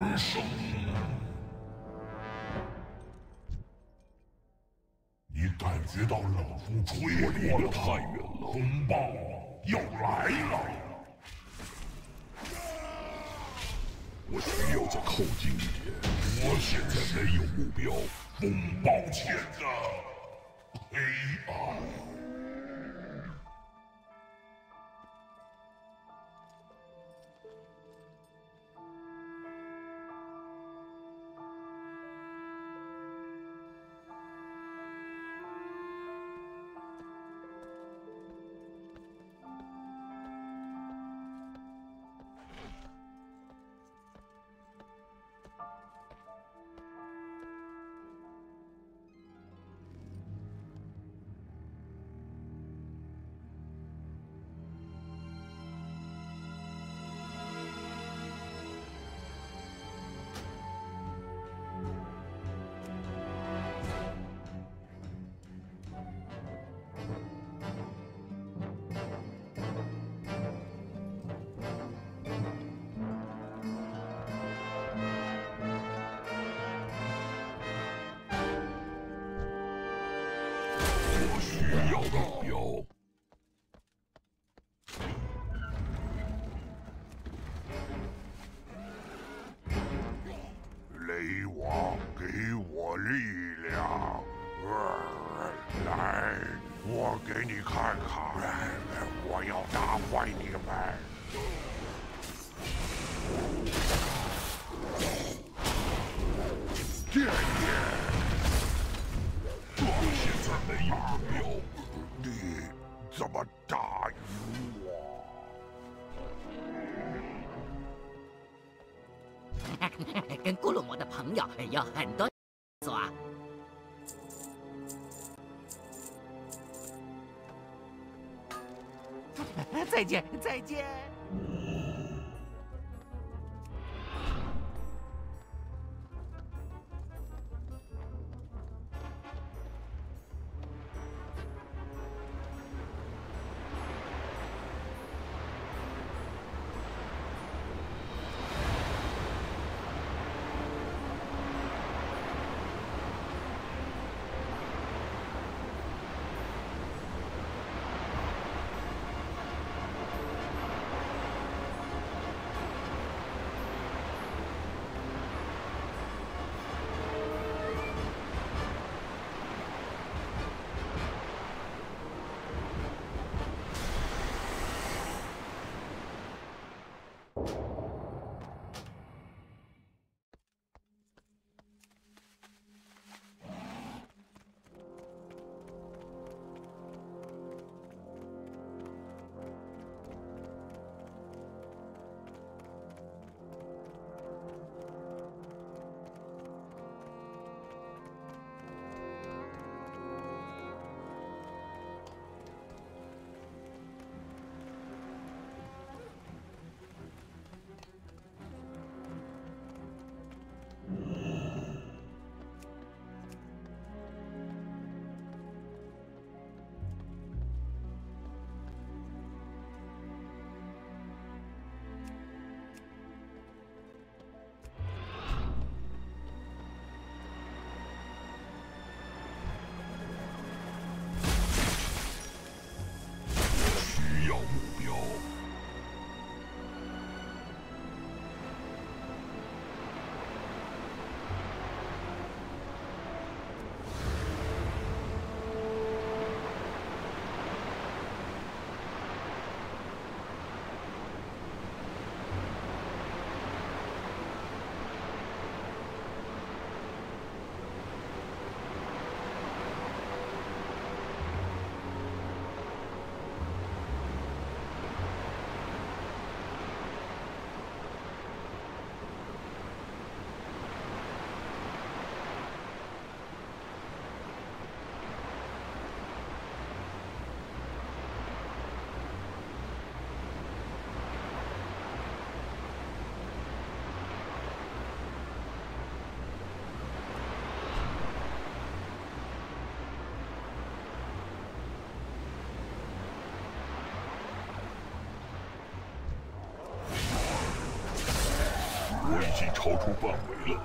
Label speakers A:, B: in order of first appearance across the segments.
A: 人生。你感觉到冷风吹过了太远了，风暴要来了。我需要再靠近一点。我现在没有目标。风暴前的黑暗。
B: 需要的有很多做啊！再见，再见。我已经超出范围了。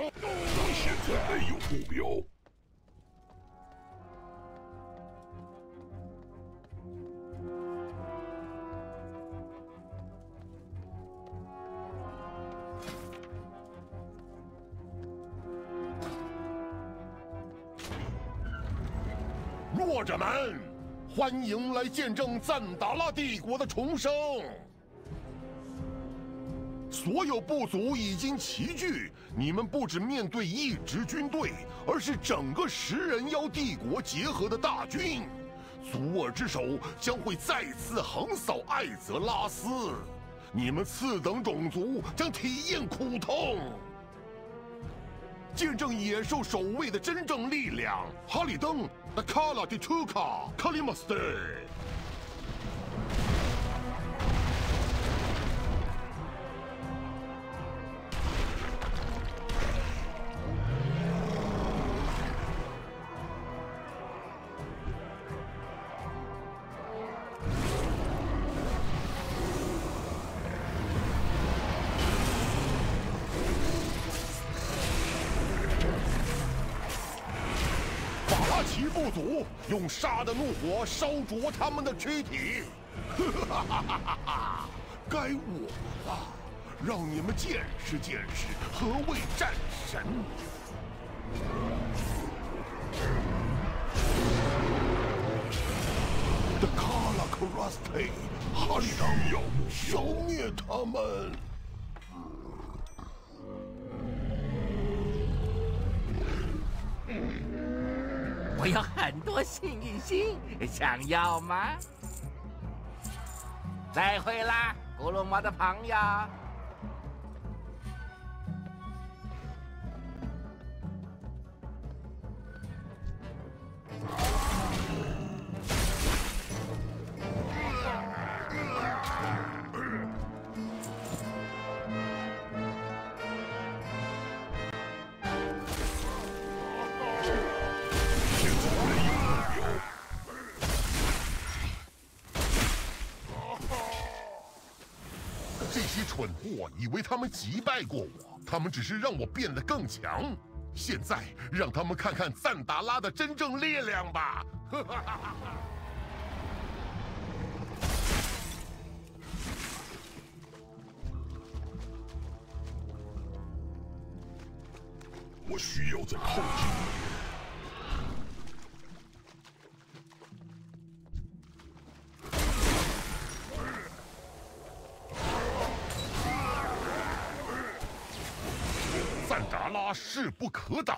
B: 我现在没有目标。
C: 弱者们，欢迎来见证赞达拉帝国的重生。所有部族已经齐聚，你们不止面对一支军队，而是整个食人妖帝国结合的大军。祖尔之手将会再次横扫艾泽拉斯，你们次等种族将体验苦痛，见证野兽守卫的真正力量。哈里登，The Kala de Tuka Kalimaste。法用杀的怒火烧灼他们的躯体，哈哈哈哈哈！该我了，让你们见识见识何谓战神。The Kala Karaste，哈里当要消灭他们。
D: 有很多幸运星，想要吗？再会啦，古罗摩的朋友。
C: 蠢货以为他们击败过我，他们只是让我变得更强。现在让他们看看赞达拉的真正力量吧！
B: 我需要再靠近一
C: 不可挡。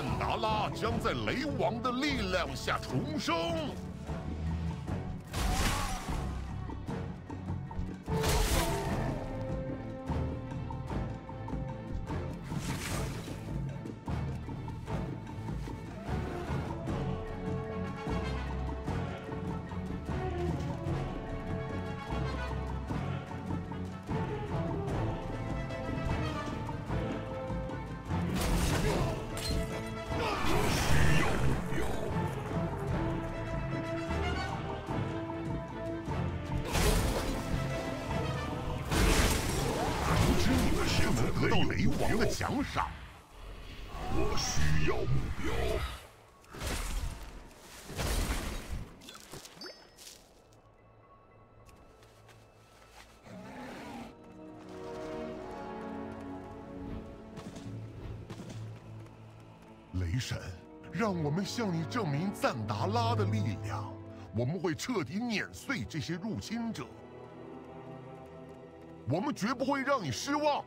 C: 曼达拉将在雷王的力量下重生。雷神，让我们向你证明赞达拉的力量。我们会彻底碾碎这些入侵者。我们绝不会让你失望。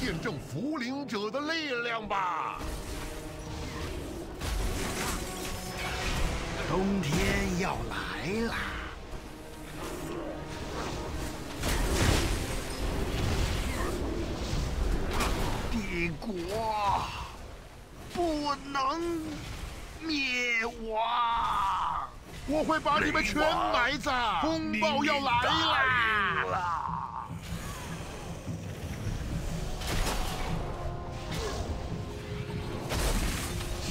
C: 见证福灵者的力量吧！
E: 冬天要来啦！帝国不能灭亡！
C: 我会把你们全埋葬！风暴要来啦！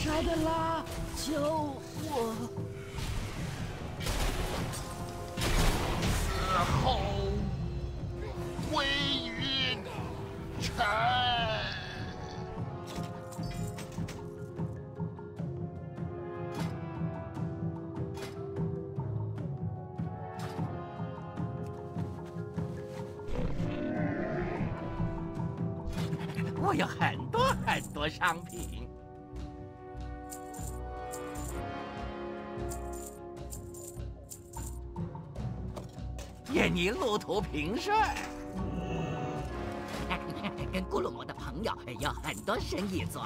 D: 沙德拉，救我！我有很多很多商品。叶尼路途平顺，朋友有很多生意做。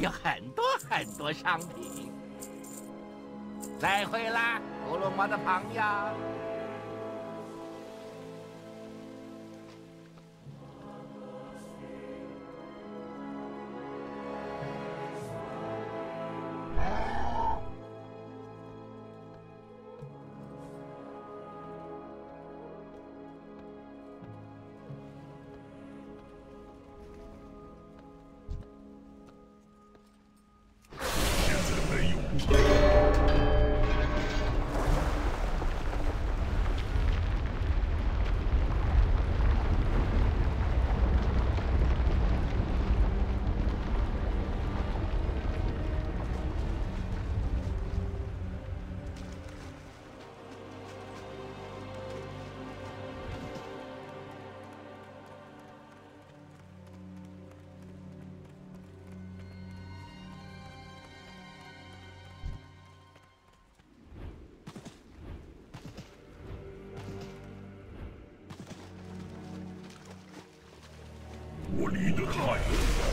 D: 有很多很多商品。再会啦，咕噜姆的朋友。
A: 离得开。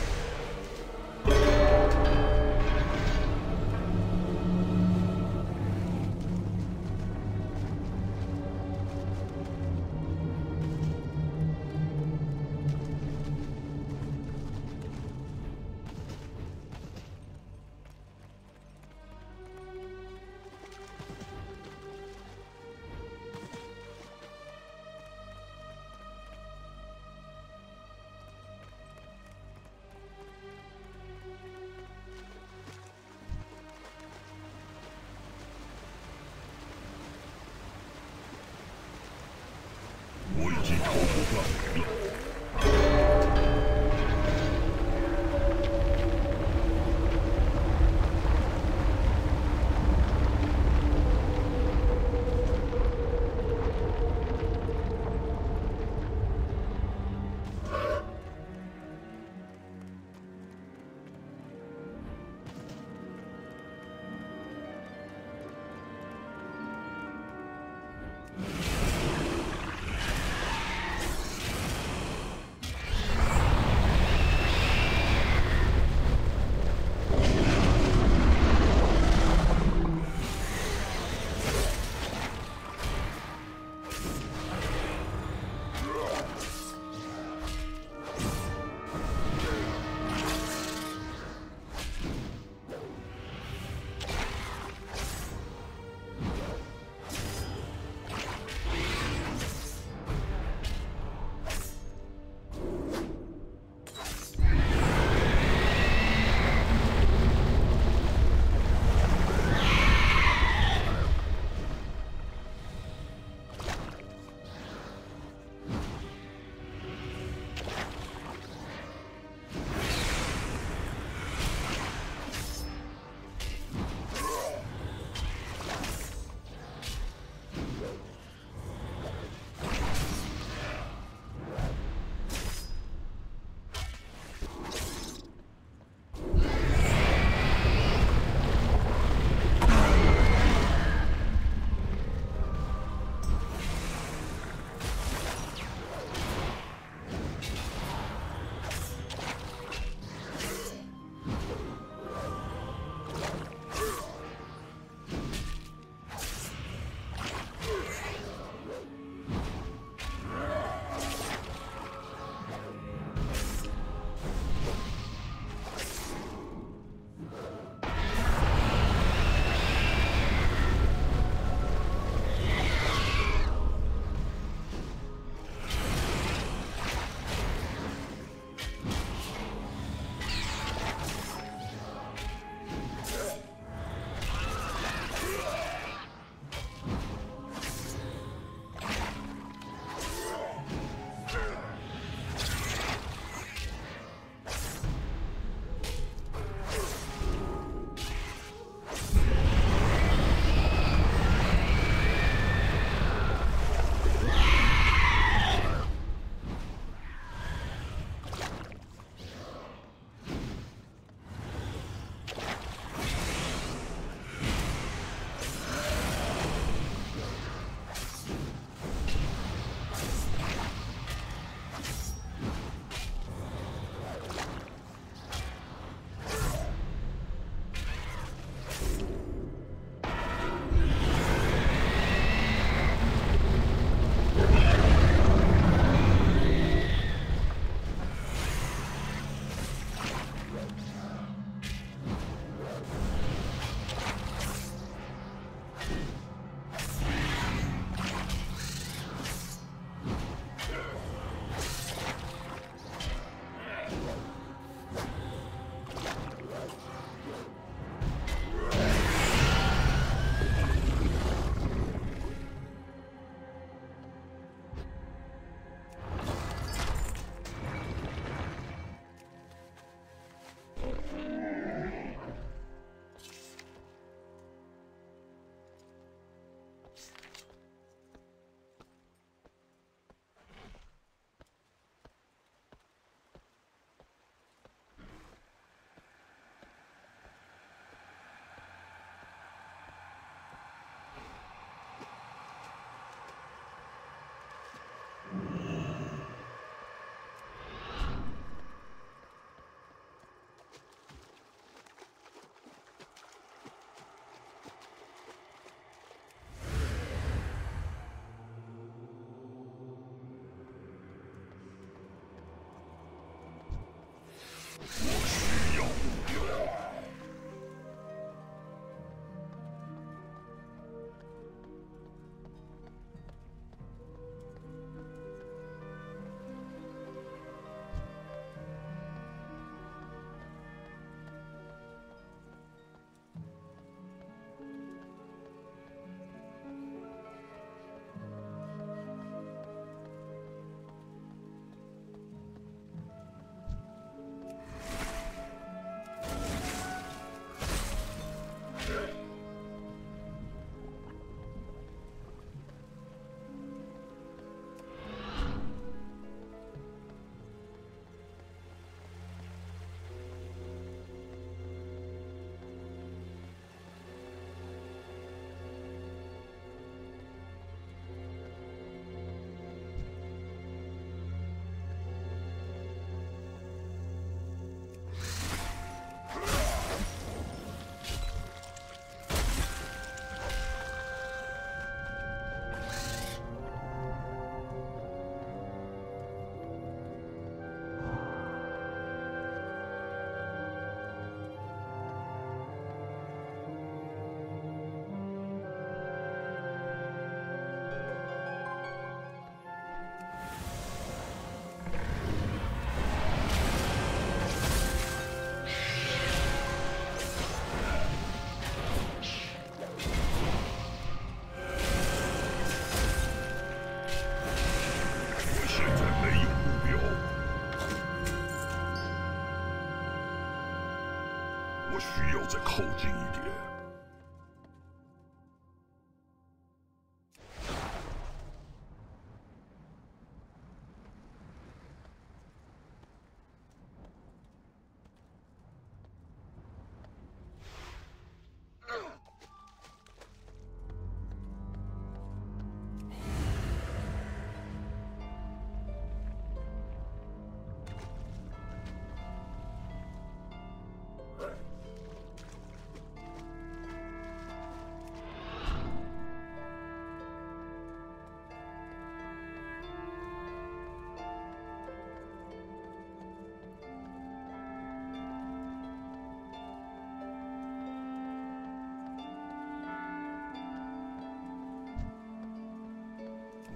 B: 再靠近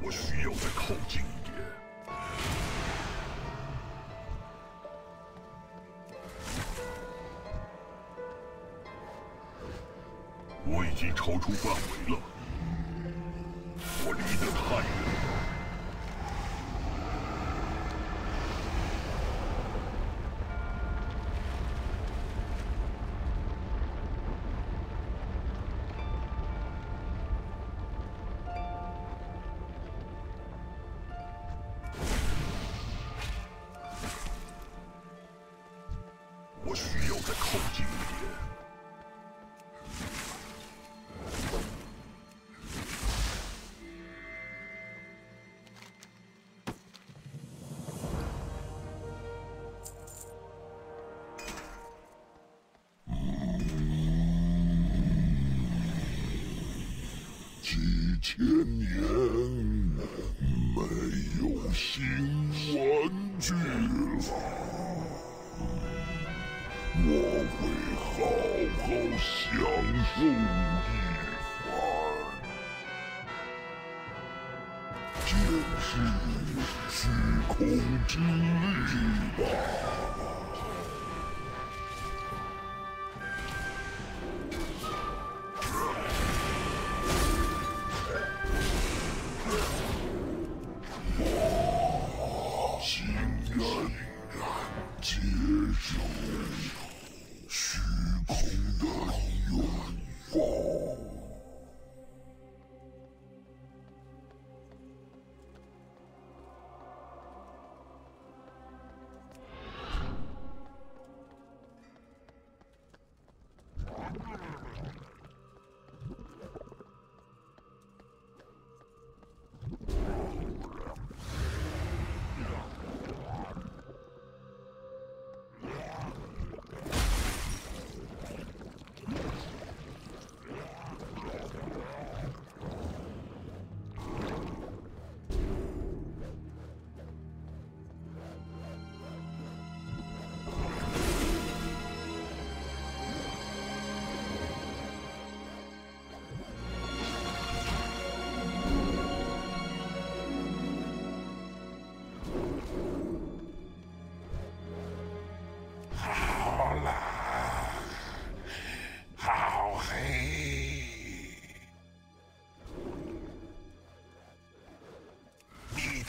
B: 我需要再靠近一点。我已经超出范围了，我离得太远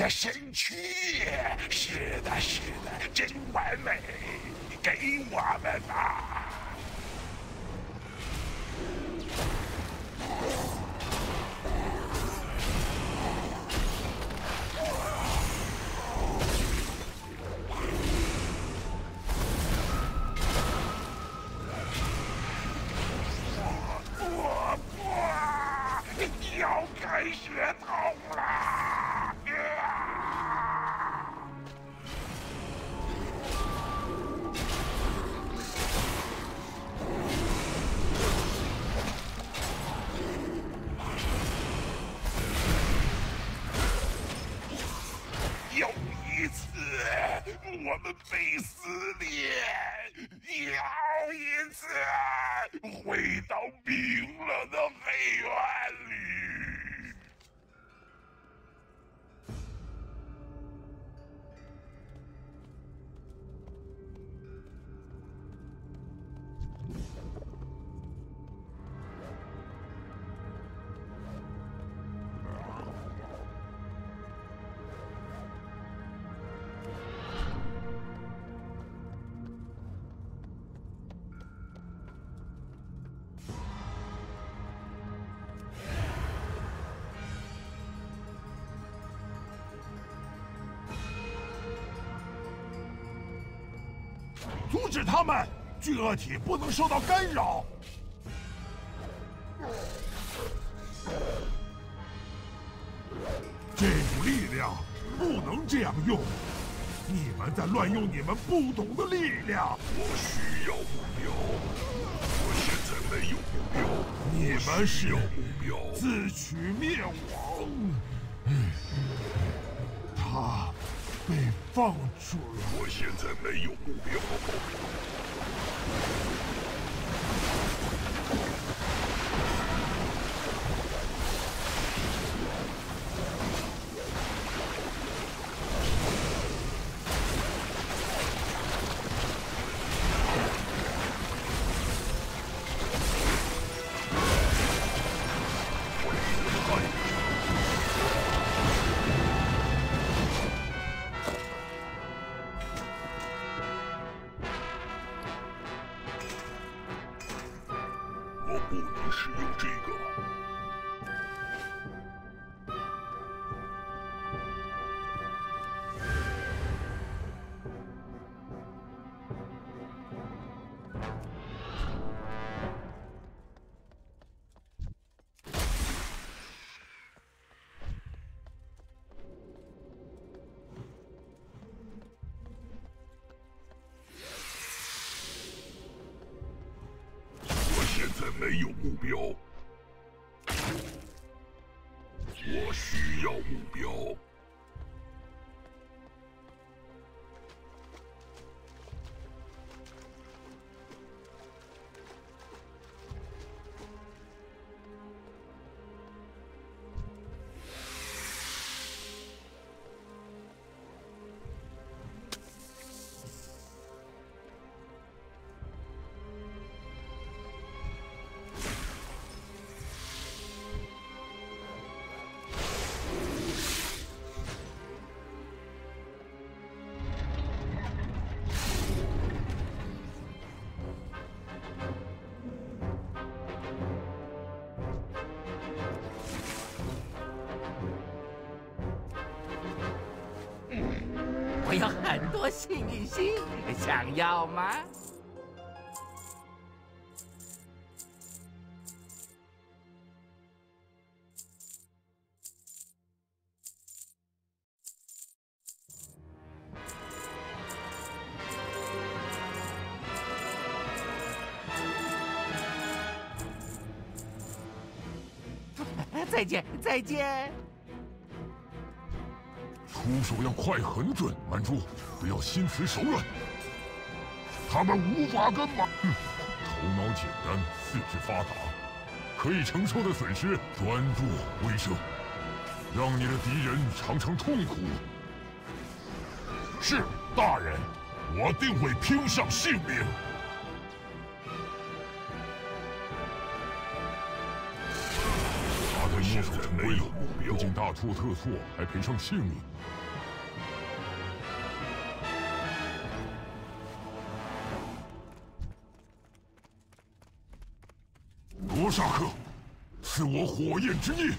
B: 身躯，是的，是的，真完美，给我们吧。
F: 阻止他们！巨恶体不能受到干扰。这股力量不能这样用！你们在乱用你们不懂的力量。
G: 我需要目标，我现在没有目标。
F: 你们是
G: 要目标，
F: 自取灭亡。放出来。
G: 我现在没有目标。使用这个。我有
D: 很多幸运星，想要吗？再见，再见。
G: 出手要快很准，蛮珠，不要心慈手软。他们无法跟马，哼，头脑简单，四肢发达，可以承受的损失专注威慑，让你的敌人尝尝痛苦。是大人，我定会拼上性命。他的墨守成规，不仅大错特错，还赔上性命。罗刹克，赐我火焰之翼！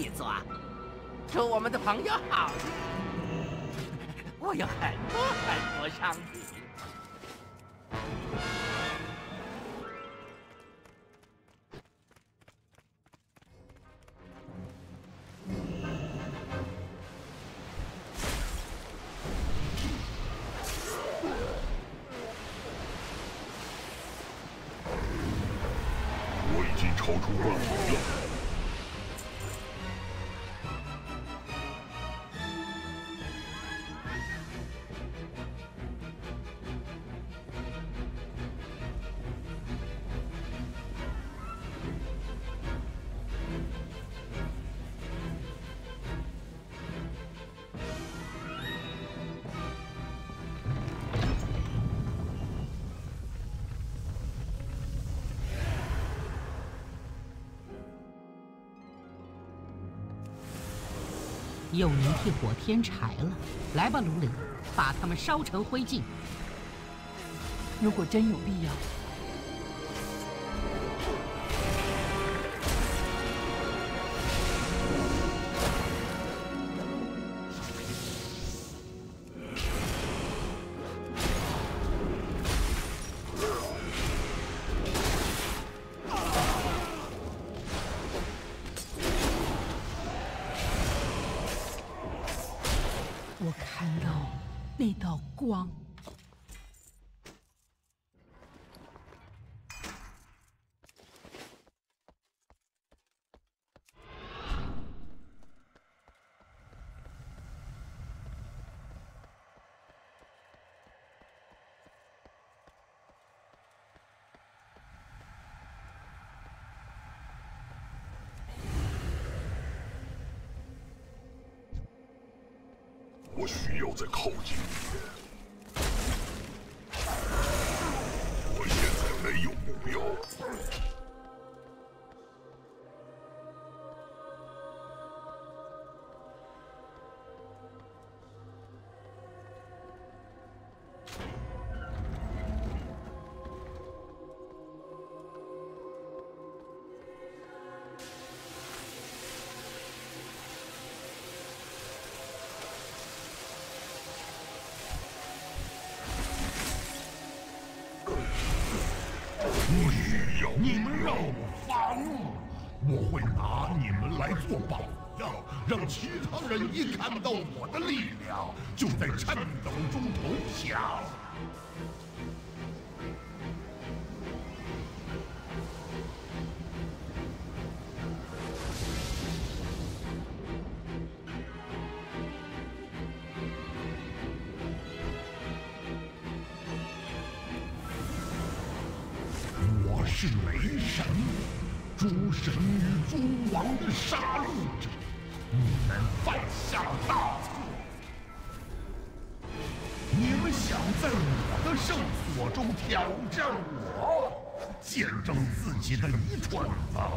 D: 你做做，祝我们的朋友好运。我有很多很多商品。
H: 又能替火添柴了。来吧，卢里，把他们烧成灰烬。
I: 如果真有必要。
C: 我需要再靠近一点。我现在没有目标。在我的圣所中挑战我，见证自己的遗传
B: 吧？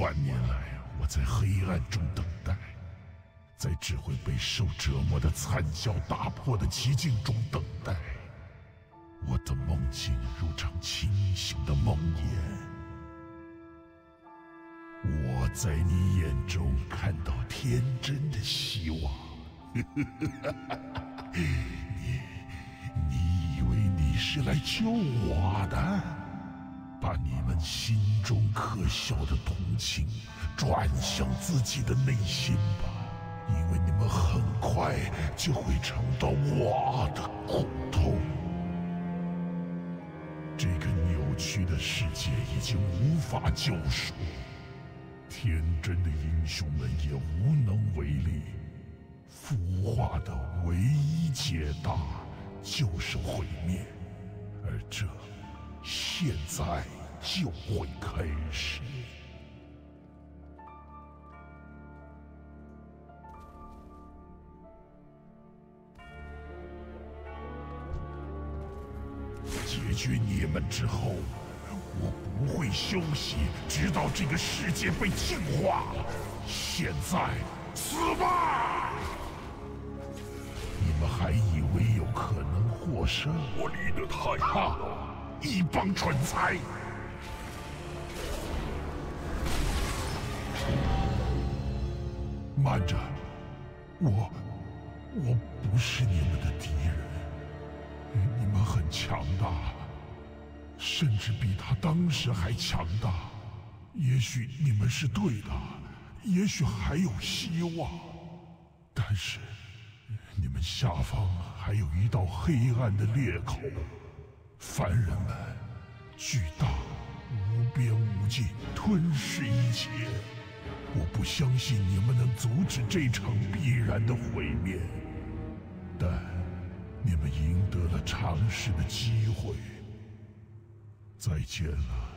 B: 万年来，我在黑暗中等待，在只会被受折磨的惨叫打破的寂静中等待。我的梦境如场清醒的梦魇，我在你眼中看到天真的希望。你，你以为你是来救我的？心中可笑的同情转向自己的内心吧，因为你们很快就会尝到我的苦痛。这个扭曲的世界已经无法救赎，天真的英雄们也无能为力。腐化的唯一解答就是毁灭，而这。现在就会开始。解决你们之后，我不会休息，直到这个世界被净化。现在，死吧！你们还以为有可能获胜？
C: 我离得太远了。
B: 一帮蠢材！慢着，我我不是你们的敌人，你们很强大，甚至比他当时还强大。也许你们是对的，也许还有希望，但是你们下方还有一道黑暗的裂口。凡人们，巨大、无边无际，吞噬一切。我不相信你们能阻止这场必然的毁灭，但你们赢得了尝试的机会。再见了。